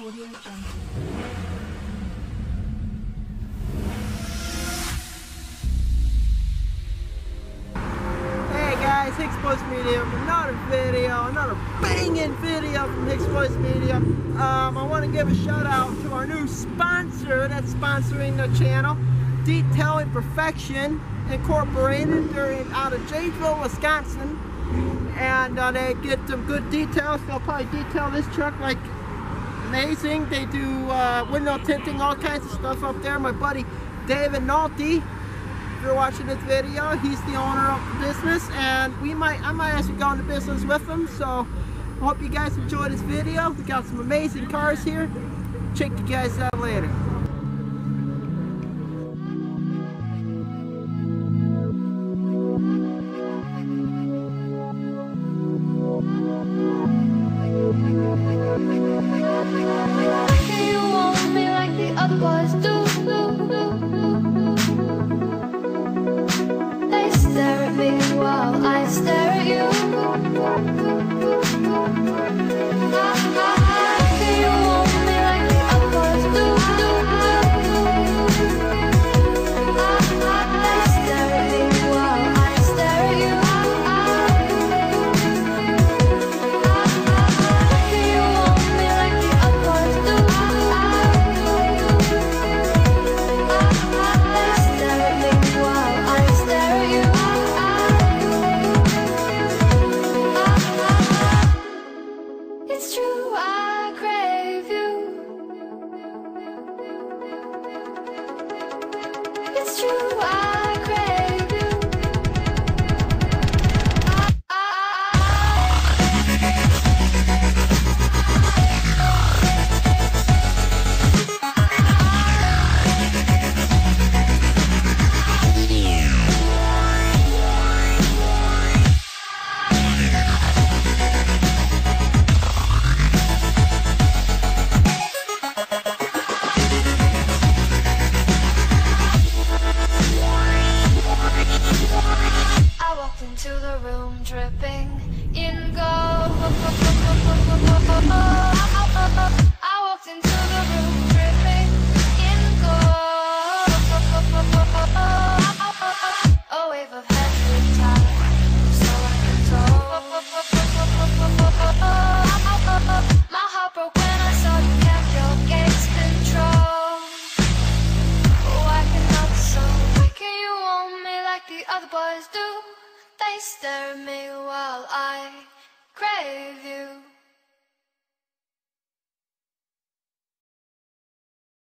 Audio Jungle. Hey guys, Hicksboyz Media, another video, another banging video from Hicksboyz Media. Um, I want to give a shout out to our new sponsor that's sponsoring the channel, Detailing Perfection Incorporated. They're in- out of Janesville, Wisconsin, and uh, they get some good details. They'll probably detail this truck like amazing. They do uh, window tinting, all kinds of stuff up there. My buddy David Nolte if you're watching this video, he's the owner of the business, and we might I might actually go into business with him. So I hope you guys enjoy this video. We got some amazing cars here. Check you guys out later. Like the It's true, into the room dripping in gold. I walked into the room dripping in gold. A wave of heavy tide, so I can My heart broke when I saw you kept your gaze control. Why cannot so? Why can you want me like the other boys do? They stare at me while I.